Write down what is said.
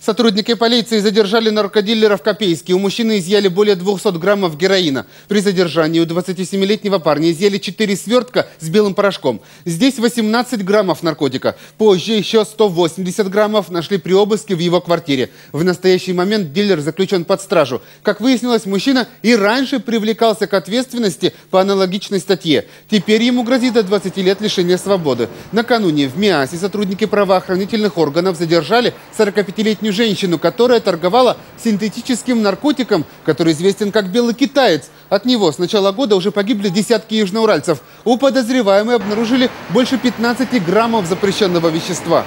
Сотрудники полиции задержали наркодилера в Копейске. У мужчины изъяли более 200 граммов героина. При задержании у 27-летнего парня изъяли 4 свертка с белым порошком. Здесь 18 граммов наркотика. Позже еще 180 граммов нашли при обыске в его квартире. В настоящий момент дилер заключен под стражу. Как выяснилось, мужчина и раньше привлекался к ответственности по аналогичной статье. Теперь ему грозит до 20 лет лишения свободы. Накануне в МИАСе сотрудники правоохранительных органов задержали 45-летнюю женщину, которая торговала синтетическим наркотиком, который известен как белый китаец. От него с начала года уже погибли десятки южноуральцев. У подозреваемой обнаружили больше 15 граммов запрещенного вещества.